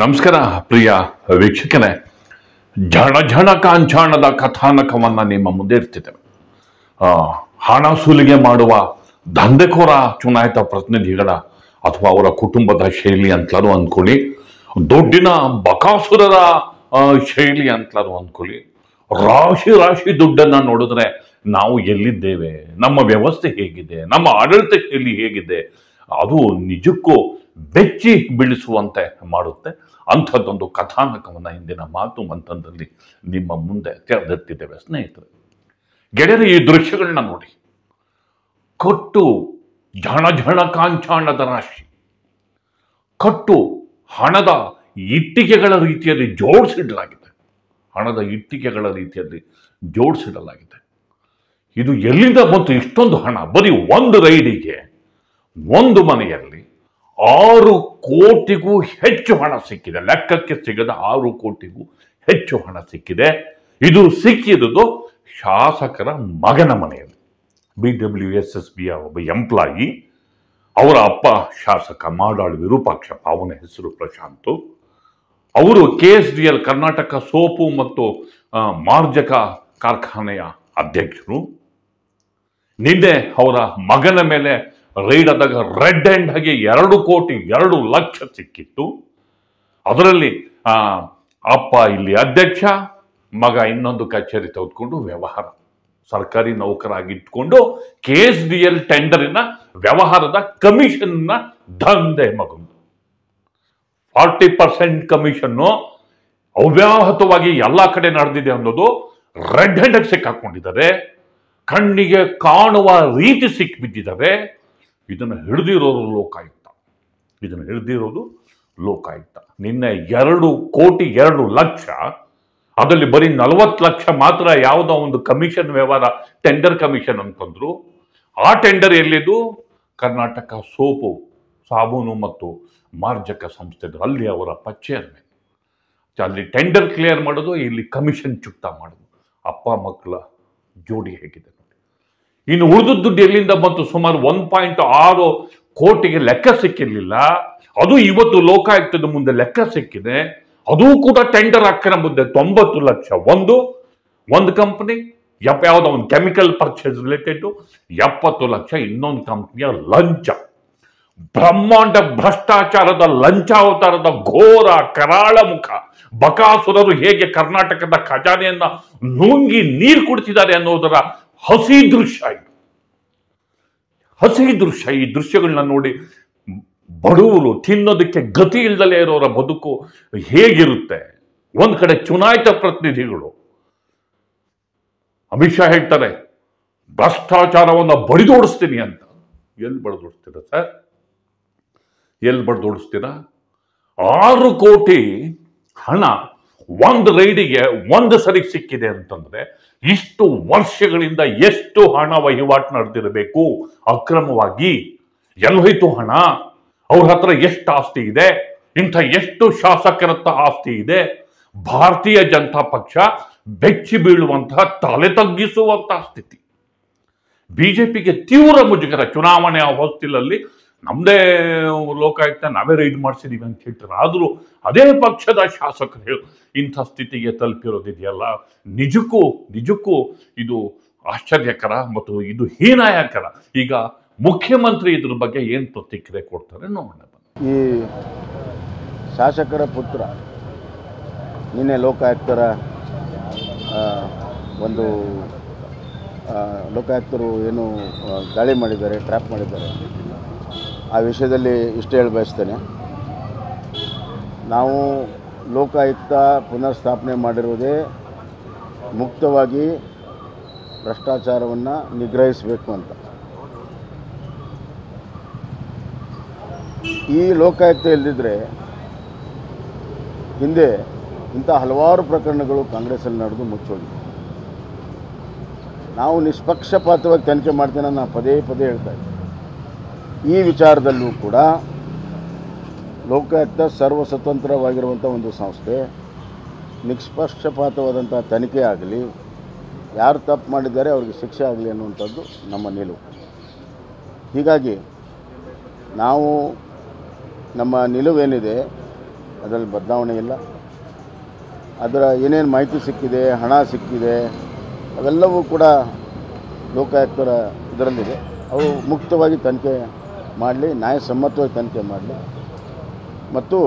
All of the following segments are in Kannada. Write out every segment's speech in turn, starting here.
ನಮಸ್ಕಾರ, ಪ್ರಿಯ ವೀಕ್ಷಕನೇ. ಝಣ ಝಣ ಕಾಂಚಾಣದ ಕಥಾನಕವನ್ನ ನಿಮ್ಮ ಮುಂದೆ ಇರ್ತಿದ್ದೇವೆ ಹಣ ಸುಲಿಗೆ ಮಾಡುವ ದಂಧೆಕೋರ ಚುನಾಯಿತ ಪ್ರತಿನಿಧಿಗಳ ಅಥವಾ ಅವರ ಕುಟುಂಬದ ಶೈಲಿ ಅಂತಲೂ ಅಂದ್ಕೊಳ್ಳಿ. ದುಡ್ಡಿನ ಬಕಾಸುರರ ಶೈಲಿ ಅಂತಲೂ ಅಂದ್ಕೊಳ್ಳಿ. ರಾಶಿ ರಾಶಿ ದುಡ್ಡನ್ನು ನೋಡಿದ್ರೆ ನಾವು ಎಲ್ಲಿದ್ದೇವೆ? ನಮ್ಮ ವ್ಯವಸ್ಥೆ ಹೇಗಿದೆ? ನಮ್ಮ ಆಡಳಿತ ಶೈಲಿ ಹೇಗಿದೆ? ಅದು ನಿಜಕ್ಕೂ ಬೆಚ್ಚಿ ಬೀಳಿಸುವಂತೆ ಮಾಡುತ್ತೆ. ಅಂಥದ್ದೊಂದು ಕಥಾನಕವನ್ನು ಇಂದಿನ ಮಾತು ಮಂಥನದಲ್ಲಿ ನಿಮ್ಮ ಮುಂದೆ ತೆರೆದತ್ತಿದ್ದೇವೆ ಸ್ನೇಹಿತರೆ. ಗೆಳೆಯರು, ಈ ದೃಶ್ಯಗಳನ್ನ ನೋಡಿ. ಕಟ್ಟು ಝಣ ಝಣ ಕಾಂಚಾಣದ ರಾಶಿ. ಕಟ್ಟು ಹಣದ ಇಟ್ಟಿಗೆಗಳ ರೀತಿಯಲ್ಲಿ ಜೋಡಿಸಿಡಲಾಗಿದೆ. ಹಣದ ಇಟ್ಟಿಗೆಗಳ ರೀತಿಯಲ್ಲಿ ಜೋಡಿಸಿಡಲಾಗಿದೆ. ಇದು ಎಲ್ಲಿಂದ ಬಂತು? ಇಷ್ಟೊಂದು ಹಣ. ಬರೀ ಒಂದು ರೈಡಿಗೆ ಒಂದು ಮನೆಯಲ್ಲಿ ಆರು ಕೋಟಿಗೂ ಹೆಚ್ಚು ಹಣ ಸಿಕ್ಕಿದೆ. ಲೆಕ್ಕಕ್ಕೆ ಸಿಗದ ಆರು ಕೋಟಿಗೂ ಹೆಚ್ಚು ಹಣ ಸಿಕ್ಕಿದೆ. ಇದು ಸಿಕ್ಕಿರುವುದು ಶಾಸಕರ ಮಗನ ಮನೆಯಲ್ಲಿ. ಬಿ ಡಬ್ಲ್ಯೂ ಎಸ್ ಎಸ್ ಬಿಯ ಒಬ್ಬ ಎಂಪ್ಲಾಯಿ, ಅವರ ಅಪ್ಪ ಶಾಸಕ ಮಾಡಾಳ್ ವಿರೂಪಾಕ್ಷಪ್ಪ ಅವನ ಹೆಸರು ಪ್ರಶಾಂತ್. ಅವರು K S D L Karnataka soap ಮತ್ತು ಮಾರ್ಜಕ ಕಾರ್ಖಾನೆಯ ಅಧ್ಯಕ್ಷರು. ನಿನ್ನೆ ಅವರ ಮಗನ ಮೇಲೆ ರೈಡ್ ಆದಾಗ ರೆಡ್ ಹ್ಯಾಂಡ್ ಹಾಗೆ ಎರಡು ಕೋಟಿ, ಎರಡು ಲಕ್ಷ ಸಿಕ್ಕಿತ್ತು. ಅದರಲ್ಲಿ ಅಪ್ಪ ಇಲ್ಲಿ ಅಧ್ಯಕ್ಷ, ಮಗ ಇನ್ನೊಂದು ಕಚೇರಿ ತೆಗೆದುಕೊಂಡು ವ್ಯವಹಾರ. ಸರ್ಕಾರಿ ನೌಕರಾಗಿಟ್ಕೊಂಡು ಕೆ ಎಸ್ ಡಿ ಎಲ್ ಟೆಂಡರಿನ ವ್ಯವಹಾರದ ಕಮಿಷನ್ನ ದಂಧೆ ಮಗಂದು. ಫಾರ್ಟಿ ಪರ್ಸೆಂಟ್ ಕಮಿಷನ್ನು ಅವ್ಯಾಹತವಾಗಿ ಎಲ್ಲ ಕಡೆ ನಡೆದಿದೆ ಅನ್ನೋದು ರೆಡ್ ಹ್ಯಾಂಡ್ ಸಿಕ್ಕಾಕೊಂಡಿದ್ದಾರೆ. ಕಣ್ಣಿಗೆ ಕಾಣುವ ರೀತಿ ಸಿಕ್ಬಿದ್ದಿದ್ದಾರೆ. ಇದನ್ನು ಹಿಡಿದಿರೋರು ಲೋಕಾಯುಕ್ತ. ಇದನ್ನು ಹಿಡಿದಿರೋದು ಲೋಕಾಯುಕ್ತ. ನಿನ್ನೆ ಎರಡು ಕೋಟಿ ಎರಡು ಲಕ್ಷ, ಅದರಲ್ಲಿ ಬರೀ ನಲವತ್ತು ಲಕ್ಷ ಮಾತ್ರ ಯಾವುದೋ ಒಂದು ಕಮಿಷನ್ ವ್ಯವಹಾರ, ಟೆಂಡರ್ ಕಮಿಷನ್ ಅಂತಂದ್ರು ಆ ಟೆಂಡರ್ ಎಲ್ಲಿದು ಕರ್ನಾಟಕ ಸೋಪು, ಸಾಬೂನು ಮತ್ತು ಮಾರ್ಜಕ ಸಂಸ್ಥೆ ಅಲ್ಲಿ ಅವರ ಚೇರ್ಮನ್ ಅಲ್ಲಿ ಟೆಂಡರ್ ಕ್ಲಿಯರ್ ಮಾಡೋದು, ಇಲ್ಲಿ ಕಮಿಷನ್ ಚುಕ್ತಾ ಮಾಡೋದು. ಅಪ್ಪ ಮಕ್ಕಳ ಜೋಡಿ ಹೇಗಿದೆ ಇನ್ನು ಉಳಿದ ದುಡ್ಡು ಎಲ್ಲಿಂದ ಬಂತು ಸುಮಾರು ಒನ್ ಪಾಯಿಂಟ್ ಆರು ಕೋಟಿಗೆ ಲೆಕ್ಕ ಸಿಕ್ಕಿರಲಿಲ್ಲ. ಅದು ಇವತ್ತು ಲೋಕಾಯುಕ್ತದ ಮುಂದೆ ಲೆಕ್ಕ ಸಿಕ್ಕಿದೆ. ಅದು ಕೂಡ ಟೆಂಡರ್ ಅಕ್ಕನ ಮುಂದೆ ತೊಂಬತ್ತು ಲಕ್ಷ. ಒಂದು ಒಂದು ಕಂಪ್ನಿ ಎಪ್ಪ ಯಾವುದೋ ಒಂದು ಕೆಮಿಕಲ್ ಪರ್ಚೇಸ್ ರಿಲೇಟೆಡ್ ಎಪ್ಪತ್ತು ಲಕ್ಷ ಇನ್ನೊಂದು ಕಂಪ್ನಿಯ ಲಂಚ. ಬ್ರಹ್ಮಾಂಡ ಭ್ರಷ್ಟಾಚಾರದ ಲಂಚಾವತಾರದ ಘೋರ ಕರಾಳ ಮುಖ. ಬಕಾಸುರರು ಹೇಗೆ ಕರ್ನಾಟಕದ ಖಜಾನೆಯನ್ನ ನುಂಗಿ ನೀರು ಕುಡಿಸಿದ್ದಾರೆ ಅನ್ನೋದರ ಹಸಿ ದೃಶ್ಯ ಇದು. ಹಸಿ ದೃಶ್ಯ, ಈ ದೃಶ್ಯಗಳನ್ನ ನೋಡಿ ಬಡವರು ತಿನ್ನೋದಕ್ಕೆ ಗತಿ ಇಲ್ದಲೇ ಇರೋರ ಬದುಕು ಹೇಗಿರುತ್ತೆ? ಒಂದ್ ಕಡೆ ಚುನಾಯಿತ ಪ್ರತಿನಿಧಿಗಳು, ಅಮಿತ್ ಶಾ ಹೇಳ್ತಾರೆ, ಭ್ರಷ್ಟಾಚಾರವನ್ನು ಬಡಿದೋಡಿಸ್ತೀನಿ ಅಂತ. ಎಲ್ಲಿ ಬಡಿದೋಡಿಸ್ತೀರ ಸರ್? ಎಲ್ಲಿ ಬಡಿದೋಡಿಸ್ತೀರಾ? ಆರು ಕೋಟಿ ಹಣ ಒಂದು ರೈಡಿಗೆ ಒಂದು ಸರಿ ಸಿಕ್ಕಿದೆ ಅಂತಂದ್ರೆ ಇಷ್ಟು ವರ್ಷಗಳಿಂದ ಎಷ್ಟು ಹಣ ವಹಿವಾಟು ನಡೆದಿರಬೇಕು? ಅಕ್ರಮವಾಗಿ. ಎಲ್ಲೋಯ್ತು ಹಣ? ಅವ್ರ ಹತ್ರ ಎಷ್ಟು ಆಸ್ತಿ ಇದೆ? ಇಂಥ ಎಷ್ಟು ಶಾಸಕರತ್ತ ಆಸ್ತಿ ಇದೆ? ಭಾರತೀಯ ಜನತಾ ಪಕ್ಷ ಬೆಚ್ಚಿ ಬೀಳುವಂತಹ, ತಲೆ ತಗ್ಗಿಸುವಂತಹ ಸ್ಥಿತಿ. ಬಿಜೆಪಿಗೆ ತೀವ್ರ ಮುಜುಗರ. ಚುನಾವಣೆ ಹೊಸ್ತಿಲಲ್ಲಿ ನಮ್ದೇ ಲೋಕಾಯುಕ್ತ ನಾವೇ ರೈಡ್ ಮಾಡಿಸಿದೀವಿ ಅಂತ ಹೇಳ್ತಾರೆ. ಆದರೂ ಅದೇ ಪಕ್ಷದ ಶಾಸಕರು ಇಂಥ ಸ್ಥಿತಿಗೆ ತಲುಪಿರೋದಿದೆಯಲ್ಲ? ನಿಜಕ್ಕೂ ನಿಜಕ್ಕೂ ಇದು ಆಶ್ಚರ್ಯಕರ ಮತ್ತು ಇದು ಹೀನಾಯಕರ. ಈಗ ಮುಖ್ಯಮಂತ್ರಿ ಇದ್ರ ಬಗ್ಗೆ ಏನು ಪ್ರತಿಕ್ರಿಯೆ ಕೊಡ್ತಾರೆ ನೋಡೋಣ. ಈ ಶಾಸಕರ ಪುತ್ರ, ನಿನ್ನೆ ಲೋಕಾಯುಕ್ತರ ಒಂದು ಲೋಕಾಯುಕ್ತರು ಏನು ದಾಳಿ ಮಾಡಿದ್ದಾರೆ ಟ್ರ್ಯಾಪ್ ಮಾಡಿದ್ದಾರೆ. ಆ ವಿಷಯದಲ್ಲಿ ಇಷ್ಟು ಹೇಳಿ ಬಯಸ್ತೇನೆ. ನಾವು ಲೋಕಾಯುಕ್ತ ಪುನರ್ಸ್ಥಾಪನೆ ಮಾಡಿರುವುದೇ ಮುಕ್ತವಾಗಿ ಭ್ರಷ್ಟಾಚಾರವನ್ನು ನಿಗ್ರಹಿಸಬೇಕು ಅಂತ. ಈ ಲೋಕಾಯುಕ್ತ ಇಲ್ಲದಿದ್ದರೆ ಹಿಂದೆ ಇಂಥ ಹಲವಾರು ಪ್ರಕರಣಗಳು ಕಾಂಗ್ರೆಸ್ಸಲ್ಲಿ ನಡೆದು ಮುಚ್ಚೋಗಿದೆ ನಾವು ನಿಷ್ಪಕ್ಷಪಾತವಾಗಿ ತನಿಖೆ ಮಾಡ್ತೇನೆ ನಾನು ಪದೇ ಪದೇ ಹೇಳ್ತಾ ಇದ್ದೆ. ಈ ವಿಚಾರದಲ್ಲೂ ಕೂಡ ಲೋಕಾಯುಕ್ತ ಸರ್ವ ಸ್ವತಂತ್ರವಾಗಿರುವಂಥ ಒಂದು ಸಂಸ್ಥೆ ನಿಷ್ಪಕ್ಷಪಾತವಾದಂಥ ತನಿಖೆ ಆಗಲಿ, ಯಾರು ತಪ್ಪು ಮಾಡಿದ್ದಾರೆ ಅವ್ರಿಗೆ ಶಿಕ್ಷೆ ಆಗಲಿ ಅನ್ನುವಂಥದ್ದು ನಮ್ಮ ನಿಲುವು. ಹೀಗಾಗಿ ನಾವು ನಮ್ಮ ನಿಲುವೇನಿದೆ ಅದರಲ್ಲಿ ಬದಲಾವಣೆ ಇಲ್ಲ. ಅದರ ಏನೇನು ಮಾಹಿತಿ ಸಿಕ್ಕಿದೆ, ಹಣ ಸಿಕ್ಕಿದೆ, ಅವೆಲ್ಲವೂ ಕೂಡ ಲೋಕಾಯುಕ್ತರ ಇದರಲ್ಲಿದೆ. ಅವು ಮುಕ್ತವಾಗಿ ತನಿಖೆ ಮಾಡಲಿ ನ್ಯಾಯಸಮ್ಮತವಾಗಿ ತನಿಖೆ ಮಾಡಲಿ. ಮತ್ತು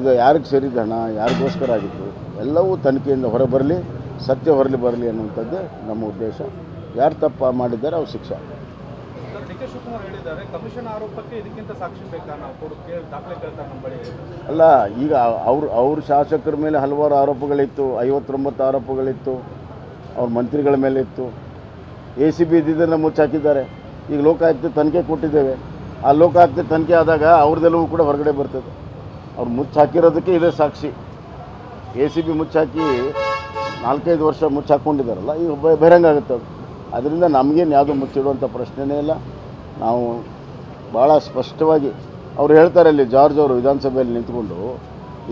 ಇದು ಯಾರಿಗೆ ಸೇರಿದ ಹಣ ಯಾರಿಗೋಸ್ಕರ ಆಗಿತ್ತು ಎಲ್ಲವೂ ತನಿಖೆಯಿಂದ ಹೊರಬರಲಿ ಸತ್ಯ ಹೊರಲಿ ಬರಲಿ ಅನ್ನುವಂಥದ್ದೇ ನಮ್ಮ ಉದ್ದೇಶ. ಯಾರು ತಪ್ಪ ಮಾಡಿದ್ದಾರೆ ಅವ್ರು ಶಿಕ್ಷೆ. ಅಲ್ಲ ಈಗ ಅವ್ರ ಅವ್ರ ಶಾಸಕರ ಮೇಲೆ ಹಲವಾರು ಆರೋಪಗಳಿತ್ತು ಐವತ್ತೊಂಬತ್ತು ಆರೋಪಗಳಿತ್ತು ಅವ್ರ ಮಂತ್ರಿಗಳ ಮೇಲೆ ಇತ್ತು. ಎ ಸಿ ಬಿ ಇದ್ದಿದ್ದನ್ನು ಮುಚ್ಚಾಕಿದ್ದಾರೆ. ಈಗ ಲೋಕಾಯುಕ್ತ ತನಿಖೆ ಕೊಟ್ಟಿದ್ದೇವೆ. ಆ ಲೋಕಾಯುಕ್ತ ತನಿಖೆ ಆದಾಗ ಅವ್ರದ್ದೆಲ್ಲವೂ ಕೂಡ ಹೊರಗಡೆ ಬರ್ತದೆ. ಅವ್ರು ಮುಚ್ಚಾಕಿರೋದಕ್ಕೆ ಇದೇ ಸಾಕ್ಷಿ. ಎ ಸಿ ಬಿ ಮುಚ್ಚಾಕಿ ನಾಲ್ಕೈದು ವರ್ಷ ಮುಚ್ಚಾಕೊಂಡಿದ್ದಾರಲ್ಲ ಈಗ ಬಹಿರಂಗ ಆಗುತ್ತೆ ಅದು. ಅದರಿಂದ ನಮಗೇನು ಯಾವುದೂ ಮುಚ್ಚಿಡುವಂಥ ಪ್ರಶ್ನೆನೇ ಇಲ್ಲ. ನಾವು ಭಾಳ ಸ್ಪಷ್ಟವಾಗಿ ಅವ್ರು ಹೇಳ್ತಾರೆ ಅಲ್ಲಿ ಜಾರ್ಜ್ ಅವರು ವಿಧಾನಸಭೆಯಲ್ಲಿ ನಿಂತ್ಕೊಂಡು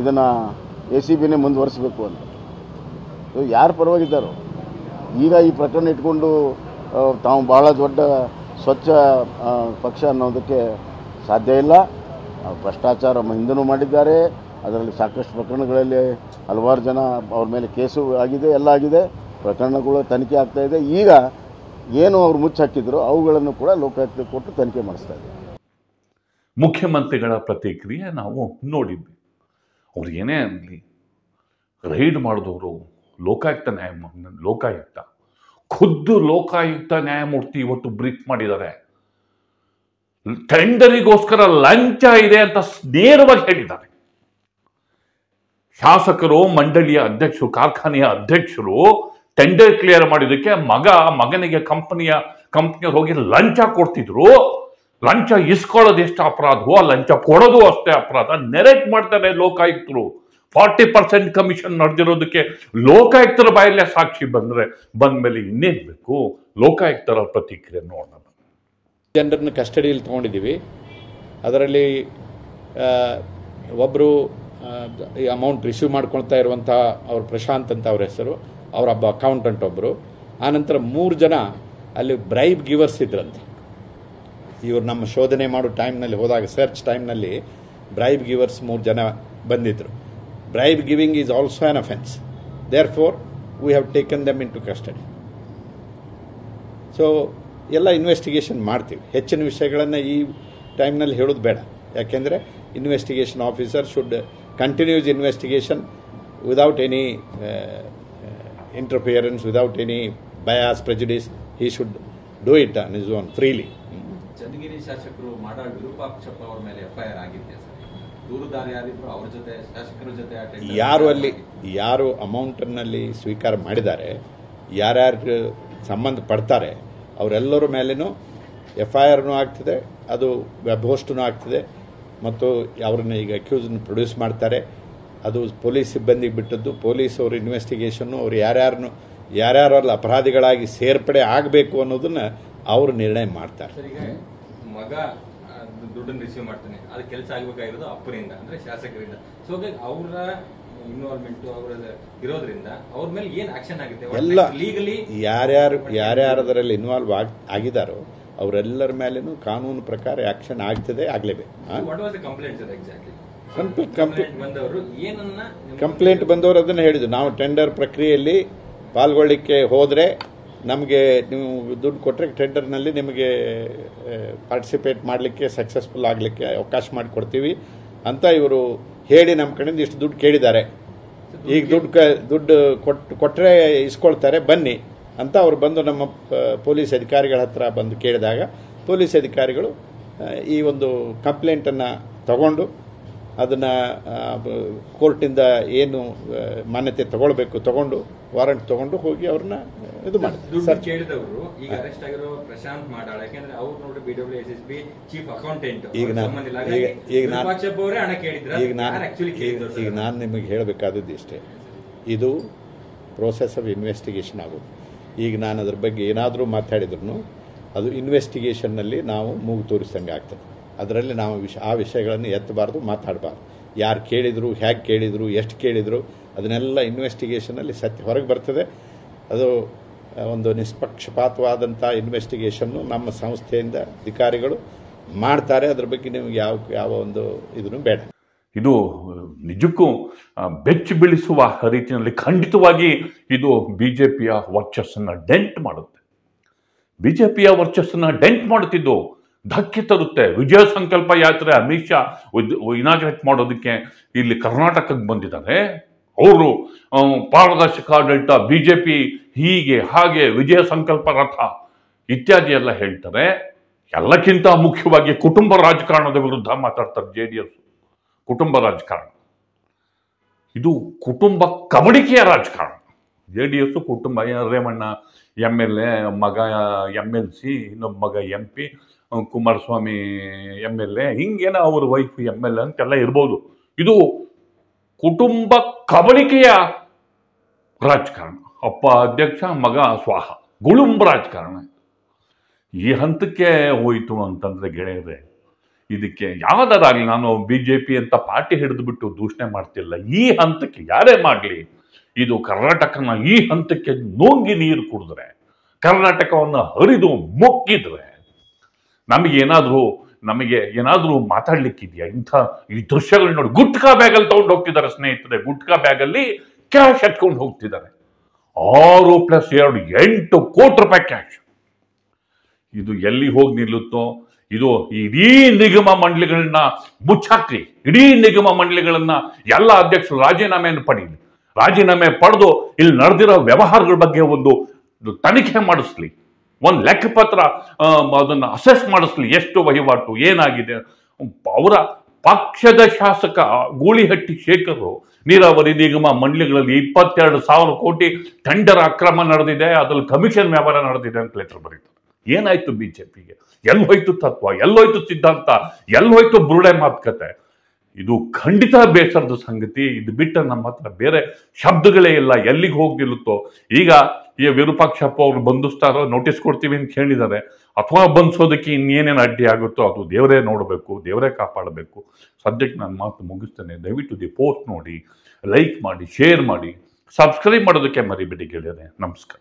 ಇದನ್ನು ಎ ಸಿ ಬಿನೇ ಮುಂದುವರಿಸಬೇಕು ಅಂತ. ಯಾರು ಪರವಾಗಿದ್ದಾರೋ? ಈಗ ಈ ಪ್ರಕರಣ ಇಟ್ಕೊಂಡು ತಾವು ಭಾಳ ದೊಡ್ಡ ಸ್ವಚ್ಛ ಪಕ್ಷ ಅನ್ನೋದಕ್ಕೆ ಸಾಧ್ಯ ಇಲ್ಲ. ಭ್ರಷ್ಟಾಚಾರ ಹಿಂದೂ ಮಾಡಿದ್ದಾರೆ. ಅದರಲ್ಲಿ ಸಾಕಷ್ಟು ಪ್ರಕರಣಗಳಲ್ಲಿ ಹಲವಾರು ಜನ ಅವ್ರ ಮೇಲೆ ಕೇಸು ಆಗಿದೆ, ಎಲ್ಲ ಆಗಿದೆ. ಪ್ರಕರಣಗಳು ತನಿಖೆ ಆಗ್ತಾ ಇದೆ. ಈಗ ಏನು ಅವರು ಮುಚ್ಚಾಕಿದ್ರು, ಅವುಗಳನ್ನು ಕೂಡ ಲೋಕಾಯುಕ್ತ ಕೊಟ್ಟು ತನಿಖೆ ಮಾಡಿಸ್ತಾ ಇದ್ದಾರೆ. ಮುಖ್ಯಮಂತ್ರಿಗಳ ಪ್ರತಿಕ್ರಿಯೆ ನಾವು ನೋಡಿದ್ವಿ. ಅವ್ರು ಏನೇ ಆಗಲಿ, ರೈಡ್ ಮಾಡಿದವರು ಲೋಕಾಯುಕ್ತ ನ್ಯಾಯ, ಲೋಕಾಯುಕ್ತ. ಖುದ್ದು ಲೋಕಾಯುಕ್ತ ನ್ಯಾಯಮೂರ್ತಿ ಇವತ್ತು ಬ್ರೀಫ್ ಮಾಡಿದ್ದಾರೆ. ಟೆಂಡರಿಗೋಸ್ಕರ ಲಂಚ ಇದೆ ಅಂತ ನೇರವಾಗಿ ಹೇಳಿದ್ದಾರೆ. ಶಾಸಕರು, ಮಂಡಳಿಯ ಅಧ್ಯಕ್ಷರು, ಕಾರ್ಖಾನೆಯ ಅಧ್ಯಕ್ಷರು ಟೆಂಡರ್ ಕ್ಲಿಯರ್ ಮಾಡಿದ್ದಕ್ಕೆ ಮಗ, ಮಗನಿಗೆ ಕಂಪನಿಯ, ಕಂಪ್ನಿಯವ್ರು ಹೋಗಿ ಲಂಚ ಕೊಡ್ತಿದ್ರು. ಲಂಚ ಇಸ್ಕೊಳ್ಳೋದು ಎಷ್ಟು ಅಪರಾಧವೋ, ಲಂಚ ಕೊಡೋದು ಅಷ್ಟೇ ಅಪರಾಧ. ನೆರೆಕ್ಟ್ ಮಾಡ್ತಾರೆ ಲೋಕಾಯುಕ್ತರು. ಫಾರ್ಟಿ ಪರ್ಸೆಂಟ್ ಕಮಿಷನ್ ನಡೆದಿರೋದಕ್ಕೆ ಲೋಕಾಯುಕ್ತರ ಬಾಯಲ್ಲೇ ಸಾಕ್ಷಿ ಬಂದ್ರೆ ಮೇಲೆ ಇನ್ನೇನು ಬೇಕು? ಲೋಕಾಯುಕ್ತರ ಪ್ರತಿಕ್ರಿಯೆ ನೋಡೋಣ. ಜನರನ್ನು ಕಸ್ಟಡಿಯಲ್ಲಿ ತೊಗೊಂಡಿದ್ದೀವಿ. ಅದರಲ್ಲಿ ಒಬ್ಬರು ಈ ಅಮೌಂಟ್ ರಿಸೀವ್ ಮಾಡ್ಕೊಳ್ತಾ ಇರುವಂಥ ಅವ್ರ ಪ್ರಶಾಂತ್ ಅಂತ ಅವ್ರ ಹೆಸರು, ಅವರ ಒಬ್ಬ ಅಕೌಂಟೆಂಟ್ ಒಬ್ಬರು ಆನಂತರ ಮೂರು ಜನ ಅಲ್ಲಿ ಬ್ರೈಬ್ ಗಿವರ್ಸ್ ಇದ್ರಂತೆ. ಇವರು ನಮ್ಮ ಶೋಧನೆ ಮಾಡೋ ಟೈಮ್ನಲ್ಲಿ ಹೋದಾಗ ಸರ್ಚ್ ಟೈಮ್ನಲ್ಲಿ ಬ್ರೈಬ್ ಗಿವರ್ಸ್ ಮೂರು ಜನ ಬಂದಿದ್ದರು bribe giving is also an offence Therefore, we have taken them into custody. So ಎಲ್ಲ ಇನ್ವೆಸ್ಟಿಗೇಷನ್ ಮಾಡ್ತೀವಿ. ಹೆಚ್ಚಿನ ವಿಷಯಗಳನ್ನು ಈ ಟೈಮ್ನಲ್ಲಿ ಹೇಳೋದು ಬೇಡ. ಯಾಕೆಂದರೆ investigation officer should continues investigation without any interference without any bias prejudice he should do it on his own freely Channagiri ಶಾಸಕರು ಮಾಡಾಳ್ ವಿರೂಪಾಕ್ಷಪ್ಪ ಅವರ ಮೇಲೆ ಎಫ್ಐಆರ್ ಆಗಿದ್ದೆ ಯಾರು ಅಲ್ಲಿ ಯಾರು ಅಮೌಂಟನ್ನಲ್ಲಿ ಸ್ವೀಕಾರ ಮಾಡಿದ್ದಾರೆ ಯಾರ್ಯಾರು ಸಂಬಂಧ ಪಡ್ತಾರೆ ಅವರೆಲ್ಲರ ಮೇಲೆಯೂ ಎಫ್ ಐ ಆರ್ನೂ ಆಗ್ತದೆ ಅದು ವೆಬ್ ಹೋಸ್ಟೂ ಆಗ್ತದೆ ಮತ್ತು ಅವ್ರನ್ನ ಈಗ ಅಕ್ಯೂಸನ್ ಪ್ರೊಡ್ಯೂಸ್ ಮಾಡ್ತಾರೆ. ಅದು ಪೊಲೀಸ್ ಸಿಬ್ಬಂದಿಗೆ ಬಿಟ್ಟದ್ದು ಪೊಲೀಸ್ ಅವರು ಇನ್ವೆಸ್ಟಿಗೇಷನ್ನು ಅವ್ರು ಯಾರ್ಯಾರನ್ನು ಯಾರ್ಯಾರಲ್ಲಿ ಅಪರಾಧಿಗಳಾಗಿ ಸೇರ್ಪಡೆ ಆಗಬೇಕು ಅನ್ನೋದನ್ನು ಅವರು ನಿರ್ಣಯ ಮಾಡ್ತಾರೆ. ಮಗ ದುಡ್ಡನ್ನು ರಿಸೀವ್ ಮಾಡ್ತಾನೆ. ಅದು ಕೆಲಸ ಆಗ್ಬೇಕಾಗಿರೋದು ಅಪ್ಪರಿಂದ ಅಂದ್ರೆ ಶಾಸಕರಿಂದ. ಸೊ ಅವರ ಇನ್ವಾಲ್ವ್ಮೆಂಟ್ ಅವರ ಇರೋದ್ರಿಂದ ಅವ್ರ ಮೇಲೆ ಏನು ಆಕ್ಷನ್ ಆಗುತ್ತೆ? ಎಲ್ಲ ಲೀಗಲಿ ಯಾರ್ಯಾರು ಯಾರ್ಯಾರದರಲ್ಲಿ ಇನ್ವಾಲ್ವ್ ಆಗ್ ಆಗಿದ್ದಾರೋ ಅವರೆಲ್ಲರ ಮೇಲೇನು ಕಾನೂನು ಪ್ರಕಾರ ಆಕ್ಷನ್ ಆಗ್ತದೆ ಆಗಲೇಬೇಕು. What was the complaint sir exactly complaint complaint ಬಂದವರು ಏನನ್ನ ಕಂಪ್ಲೇಂಟ್ ಬಂದವರು ಅದನ್ನು ಹೇಳಿದ್ರು ನಾವು ಟೆಂಡರ್ ಪ್ರಕ್ರಿಯೆಯಲ್ಲಿ ಪಾಲ್ಗೊಳ್ಳಿಕ್ಕೆ ಹೋದರೆ ನಮಗೆ ನೀವು ದುಡ್ಡು ಕೊಟ್ಟರೆ ಟೆಂಡರ್ನಲ್ಲಿ ನಿಮಗೆ ಪಾರ್ಟಿಸಿಪೇಟ್ ಮಾಡಲಿಕ್ಕೆ ಸಕ್ಸಸ್ಫುಲ್ ಆಗಲಿಕ್ಕೆ ಅವಕಾಶ ಮಾಡಿಕೊಡ್ತೀವಿ ಅಂತ ಇವರು ಹೇಳಿ ನಮ್ಮ ಕಡೆಯಿಂದ ಇಷ್ಟು ದುಡ್ಡು ಕೇಳಿದ್ದಾರೆ. ಈಗ ದುಡ್ಡು ಕ- ದುಡ್ಡು ಕೊಟ್ಟು ಕೊಟ್ಟರೆ ಇಸ್ಕೊಳ್ತಾರೆ, ಬನ್ನಿ ಅಂತ ಅವ್ರು ಬಂದು ನಮ್ಮ ಪೊಲೀಸ್ ಅಧಿಕಾರಿಗಳ ಹತ್ರ ಬಂದು ಕೇಳಿದಾಗ ಪೊಲೀಸ್ ಅಧಿಕಾರಿಗಳು ಈ ಒಂದು ಕಂಪ್ಲೇಂಟನ್ನು ತಗೊಂಡು ಅದನ್ನು ಕೋರ್ಟಿಂದ ಏನು ಮಾನ್ಯತೆ ತಗೊಳ್ಬೇಕು ತಗೊಂಡು ವಾರಂಟ್ ತಗೊಂಡು ಹೋಗಿ ಅವ್ರನ್ನ ಇದು ಮಾಡಿದ್ರು. ಸರ್. ಕೇಳಿದವರು ಈಗ ಅರೆಸ್ಟ್ ಆಗಿರೋ ಪ್ರಶಾಂತ್ ಮಾಡಾಳ ಯಾಕಂದ್ರೆ ಅವ್ರು ನೋಡಿ B W S S B chief accountant ಈಗ ನಾನು ಈಗ ನಾನು ಅವರೇ ಹಣ ಕೇಳಿದ್ರ. ಈಗ ನಾನು ಈಗ- ನಾನು ನಿಮಗೆ ಹೇಳಬೇಕಾದದ್ದು ಇಷ್ಟೇ. ಇದು ಪ್ರೋಸೆಸ್ ಆಫ್ ಇನ್ವೆಸ್ಟಿಗೇಷನ್ ಆಗೋದು. ಈಗ ನಾನು ಅದ್ರ ಬಗ್ಗೆ ಏನಾದರೂ ಮಾತಾಡಿದ್ರು ಅದು ಇನ್ವೆಸ್ಟಿಗೇಷನ್ನಲ್ಲಿ ನಾವು ಮೂಗು ತೋರಿಸಿದಂಗೆ ಆಗ್ತದೆ. ಅದರಲ್ಲಿ ನಾವು ವಿಷ, ಆ ವಿಷಯಗಳನ್ನು ಎತ್ತಬಾರ್ದು, ಮಾತಾಡಬಾರ್ದು. ಯಾರು ಕೇಳಿದರು ಹೇಗೆ ಕೇಳಿದರು, ಎಷ್ಟು ಕೇಳಿದರು, ಅದನ್ನೆಲ್ಲ ಇನ್ವೆಸ್ಟಿಗೇಷನಲ್ಲಿ ಸತ್ಯ ಹೊರಗೆ ಬರ್ತದೆ. ಅದು ಒಂದು ನಿಷ್ಪಕ್ಷಪಾತವಾದಂಥ ಇನ್ವೆಸ್ಟಿಗೇಷನ್ನು ನಮ್ಮ ಸಂಸ್ಥೆಯಿಂದ ಅಧಿಕಾರಿಗಳು ಮಾಡ್ತಾರೆ. ಅದ್ರ ಬಗ್ಗೆ ನಿಮಗೆ ಯಾವ ಯಾವ ಒಂದು ಇದನ್ನು ಬೇಡ. ಇದು, ನಿಜಕ್ಕೂ ಬೆಚ್ಚು ಬೀಳಿಸುವ ರೀತಿಯಲ್ಲಿ ಖಂಡಿತವಾಗಿ ಇದು ಬಿ ಜೆ ಪಿಯ ವರ್ಚಸ್ಸನ್ನು ಡೆಂಟ್ ಮಾಡುತ್ತೆ. ಬಿ ಜೆ ಪಿಯ ವರ್ಚಸ್ಸನ್ನು ಡೆಂಟ್ ಮಾಡುತ್ತಿದ್ದು ಧಕ್ಕೆ ತರುತ್ತೆ. ವಿಜಯ ಸಂಕಲ್ಪ ಯಾತ್ರೆ ಅಮಿತ್ ಶಾ ಇನಾಗ್ರೇಟ್ ಮಾಡೋದಕ್ಕೆ ಇಲ್ಲಿ ಕರ್ನಾಟಕಕ್ಕೆ ಬಂದಿದ್ದಾರೆ. ಅವರು ಪಾರದರ್ಶಕ ಆಡಳಿತ ಬಿ ಜೆ ಪಿ ಹೀಗೆ, ಹಾಗೆ, ವಿಜಯ ಸಂಕಲ್ಪ ರಥ ಇತ್ಯಾದಿ ಎಲ್ಲ ಹೇಳ್ತಾರೆ. ಎಲ್ಲಕ್ಕಿಂತ ಮುಖ್ಯವಾಗಿ ಕುಟುಂಬ ರಾಜಕಾರಣದ ವಿರುದ್ಧ ಮಾತಾಡ್ತಾರೆ ಜೆ ಡಿ ಎಸ್. ಕುಟುಂಬ ರಾಜಕಾರಣ. ಇದು ಕುಟುಂಬ ಕಬಡಿಕೆಯ ರಾಜಕಾರಣ. ಜೆ ಡಿ ಎಸ್ ಕುಟುಂಬ ರೇಮಣ್ಣ ಎಂ ಎಲ್ ಎ, ಮಗ, ಎಂ ಎಲ್ ಸಿ, ಇನ್ನೊಬ್ಬ ಮಗ M P Kumaraswamy M L A ಹಿಂಗೇನ ಅವ್ರ ವೈಫ್ ಎಂ ಎಲ್ ಎ ಅಂತೆಲ್ಲ ಇರ್ಬೋದು. ಇದು ಕುಟುಂಬ ಕಬಳಿಕೆಯ ರಾಜಕಾರಣ. ಅಪ್ಪ ಅಧ್ಯಕ್ಷ, ಮಗ ಸ್ವಾಹ. ಗುಳುಂಬ ರಾಜಕಾರಣ. ಈ ಹಂತಕ್ಕೆ ಹೋಯಿತು ಅಂತಂದ್ರೆ ಗೆಳೆಯರೆ, ಇದಕ್ಕೆ ಯಾವುದಾರಾಗಲಿ ನಾನು ಬಿ ಜೆ ಪಿ ಅಂತ ಪಾರ್ಟಿ ಹಿಡಿದುಬಿಟ್ಟು ದೂಷಣೆ ಮಾಡ್ತಿಲ್ಲ. ಈ ಹಂತಕ್ಕೆ ಯಾರೇ ಮಾಡಲಿ, ಇದು ಕರ್ನಾಟಕನ ಈ ಹಂತಕ್ಕೆ ನುಂಗಿ ನೀರು ಕುಡಿದ್ರೆ, ಕರ್ನಾಟಕವನ್ನು ಹರಿದು ಮುಕ್ಕಿದ್ರೆ ನಮಗೆ ಏನಾದರೂ ನಮಗೆ ಏನಾದರೂ ಮಾತಾಡ್ಲಿಕ್ಕಿದೆಯಾ? ಇಂಥ ಈ ದೃಶ್ಯಗಳು ನೋಡಿ ಗುಟ್ಕಾ ಬ್ಯಾಗಲ್ಲಿ ತಗೊಂಡು ಹೋಗ್ತಿದ್ದಾರೆ ಸ್ನೇಹಿತರೆ. ಗುಟ್ಕಾ ಬ್ಯಾಗಲ್ಲಿ ಕ್ಯಾಶ್ ಎತ್ಕೊಂಡು ಹೋಗ್ತಿದ್ದಾರೆ. ಆರು ಪ್ಲಸ್ ಎರಡು ಎಂಟು ಕೋಟಿ ರೂಪಾಯಿ ಕ್ಯಾಶ್. ಇದು ಎಲ್ಲಿ ಹೋಗಿ ನಿಲ್ಲುತ್ತೋ? ಇದು ಇಡೀ ನಿಗಮ ಮಂಡಳಿಗಳನ್ನ ಮುಚ್ಚಾಕ್ರಿ ಇಡೀ ನಿಗಮ ಮಂಡಳಿಗಳನ್ನ ಎಲ್ಲ ಅಧ್ಯಕ್ಷರು ರಾಜೀನಾಮೆಯನ್ನು ಪಡೀಲಿ. ರಾಜೀನಾಮೆ ಪಡೆದು ಇಲ್ಲಿ ನಡೆದಿರೋ ವ್ಯವಹಾರಗಳ ಬಗ್ಗೆ ಒಂದು ಒಂದು ತನಿಖೆ ಮಾಡಿಸ್ಲಿ. ಒಂದು ಲೆಕ್ಕಪತ್ರ ಅದನ್ನು ಅಸೆಸ್ ಮಾಡಿಸ್ಲಿ. ಎಷ್ಟು ವಹಿವಾಟು, ಏನಾಗಿದೆ? ಅವರ ಪಕ್ಷದ ಶಾಸಕ ಗೂಳಿಹಟ್ಟಿ ಶೇಖರು, ನೀರಾವರಿ ನಿಗಮ ಮಂಡಳಿಗಳಲ್ಲಿ ಇಪ್ಪತ್ತೆರಡು ಸಾವಿರ ಕೋಟಿ ಟೆಂಡರ್ ಅಕ್ರಮ ನಡೆದಿದೆ. ಅದ್ರಲ್ಲಿ ಕಮಿಷನ್ ವ್ಯವಹಾರ ನಡೆದಿದೆ ಅಂತ ಲೆಟರ್ ಬರೀತಾರೆ. ಏನಾಯ್ತು ಬಿಜೆಪಿಗೆ? ಎಲ್ಲಿ ಹೋಯ್ತು ತತ್ವ, ಎಲ್ಲೋಯ್ತು ಸಿದ್ಧಾಂತ ಎಲ್ಲಿ ಹೋಯ್ತು ಬುರುಡೆ ಮಾತುಕತೆ. ಇದು ಖಂಡಿತ ಬೇಸರದ ಸಂಗತಿ. ಇದು ಬಿಟ್ಟ ನಮ್ಮ ಹತ್ರ ಬೇರೆ ಶಬ್ದಗಳೇ ಇಲ್ಲ. ಎಲ್ಲಿಗೆ ಹೋಗಿಲ್ಲುತ್ತೋ ಈಗ ಈ ವಿರೂಪಾಕ್ಷಪ್ಪ ಅವರು ಬಂಧಿಸ್ತಾರೋ ನೋಟಿಸ್ ಕೊಡ್ತೀವಿ ಅಂತ ಕೇಳಿದ್ದಾರೆ ಅಥವಾ ಬಂಧಿಸೋದಕ್ಕೆ ಇನ್ನೇನೇನು ಅಡ್ಡಿ ಆಗುತ್ತೋ ಅದು ದೇವರೇ ನೋಡಬೇಕು, ದೇವರೇ ಕಾಪಾಡಬೇಕು. ಸದ್ಯಕ್ಕೆ ನಾನು ಮಾತು ಮುಗಿಸ್ತೇನೆ. ದಯವಿಟ್ಟು ದಿ ಪೋಸ್ಟ್ ನೋಡಿ ಲೈಕ್ ಮಾಡಿ ಶೇರ್ ಮಾಡಿ ಸಬ್ಸ್ಕ್ರೈಬ್ ಮಾಡೋದಕ್ಕೆ ಮರಿಬೇಡಿ ಗೆಳೆಯರೆ. ನಮಸ್ಕಾರ.